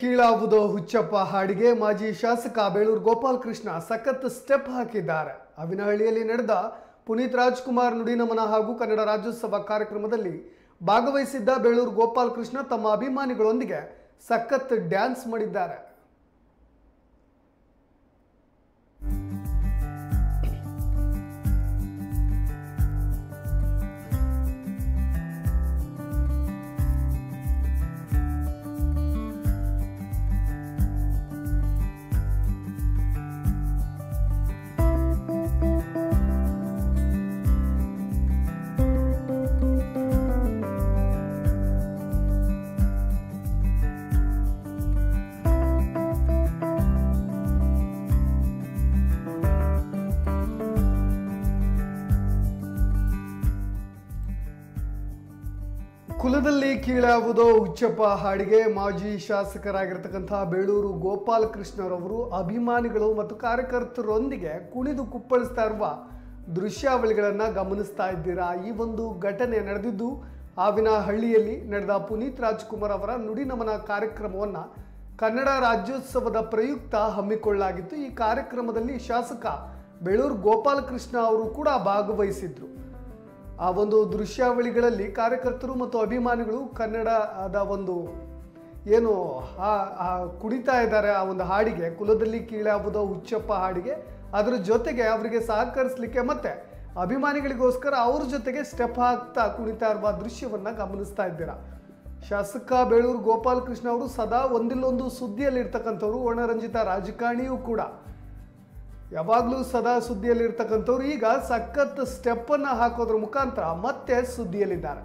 ಕೀಳಾವುದೋ ಹುಚ್ಚಪ್ಪ ಹಾಡಿಗೆ ಮಾಜಿ ಶಾಸಕ ಬೇಳೂರು ಗೋಪಾಲ್ ಕೃಷ್ಣ ಸಖತ್ ಸ್ಟೆಪ್ ಹಾಕಿದ್ದಾರೆ. ಅವಿನಹಳ್ಳಿಯಲ್ಲಿ ನಡೆದ ಪುನೀತ್ ರಾಜ್ಕುಮಾರ್ ನುಡಿನಮನ ಹಾಗೂ ಕನ್ನಡ ರಾಜ್ಯೋತ್ಸವ ಕಾರ್ಯಕ್ರಮದಲ್ಲಿ ಭಾಗವಹಿಸಿದ್ದ ಬೇಳೂರು ಗೋಪಾಲ್ ಕೃಷ್ಣ ತಮ್ಮ ಅಭಿಮಾನಿಗಳೊಂದಿಗೆ ಸಖತ್ ಡ್ಯಾನ್ಸ್ ಮಾಡಿದ್ದಾರೆ. ಕುಲದಲ್ಲಿ ಕೀಳಾವುದೋ ಉಚ್ಚಪ್ಪ ಹಾಡಿಗೆ ಮಾಜಿ ಶಾಸಕರಾಗಿರ್ತಕ್ಕಂಥ ಬೇಳೂರು ಗೋಪಾಲಕೃಷ್ಣರವರು, ಅಭಿಮಾನಿಗಳು ಮತ್ತು ಕಾರ್ಯಕರ್ತರೊಂದಿಗೆ ಕುಣಿದು ಕುಪ್ಪಳಿಸ್ತಾ ಇರುವ ದೃಶ್ಯಾವಳಿಗಳನ್ನು ಗಮನಿಸ್ತಾ ಇದ್ದೀರಾ? ಈ ಒಂದು ಘಟನೆ ನಡೆದಿದ್ದು ಆವಿನ ಹಳ್ಳಿಯಲ್ಲಿ ನಡೆದ ಪುನೀತ್ ರಾಜ್ಕುಮಾರ್ ಅವರ ನುಡಿ ನಮನ ಕಾರ್ಯಕ್ರಮವನ್ನು ಕನ್ನಡ ರಾಜ್ಯೋತ್ಸವದ ಪ್ರಯುಕ್ತ ಹಮ್ಮಿಕೊಳ್ಳಲಾಗಿತ್ತು. ಈ ಕಾರ್ಯಕ್ರಮದಲ್ಲಿ ಶಾಸಕ ಬೇಳೂರು ಗೋಪಾಲಕೃಷ್ಣ ಅವರು ಕೂಡ ಭಾಗವಹಿಸಿದ್ರು. ಆ ಒಂದು ದೃಶ್ಯಾವಳಿಗಳಲ್ಲಿ ಕಾರ್ಯಕರ್ತರು ಮತ್ತು ಅಭಿಮಾನಿಗಳು ಕನ್ನಡದ ಒಂದು ಏನು ಆ ಕುಣಿತಾ ಇದ್ದಾರೆ ಆ ಒಂದು ಹಾಡಿಗೆ. ಕುಲದಲ್ಲಿ ಕೀಳಾವುದೋ ಹುಚ್ಚಪ್ಪ ಹಾಡಿಗೆ. ಅದರ ಜೊತೆಗೆ ಅವರಿಗೆ ಸಹಕರಿಸಲಿಕ್ಕೆ ಮತ್ತೆ ಅಭಿಮಾನಿಗಳಿಗೋಸ್ಕರ ಅವ್ರ ಜೊತೆಗೆ ಸ್ಟೆಪ್ ಹಾಕ್ತಾ ಕುಣಿತಾ ಇರುವ ದೃಶ್ಯವನ್ನ ಗಮನಿಸ್ತಾ ಇದ್ದೀರಾ? ಶಾಸಕ ಬೇಳೂರು ಗೋಪಾಲಕೃಷ್ಣ ಅವರು ಸದಾ ಒಂದಿಲ್ಲೊಂದು ಸುದ್ದಿಯಲ್ಲಿ ಇರ್ತಕ್ಕಂಥವ್ರು ವರ್ಣರಂಜಿತ ರಾಜಕಾರಣಿಯೂ ಕೂಡ. ಯಾವಾಗಲೂ ಸದಾ ಸುದ್ದಿಯಲ್ಲಿರ್ತಕ್ಕಂಥವ್ರು ಈಗ ಸಖತ್ ಸ್ಟೆಪ್ಪನ್ನು ಹಾಕೋದ್ರ ಮುಖಾಂತರ ಮತ್ತೆ ಸುದ್ದಿಯಲ್ಲಿದ್ದಾರೆ.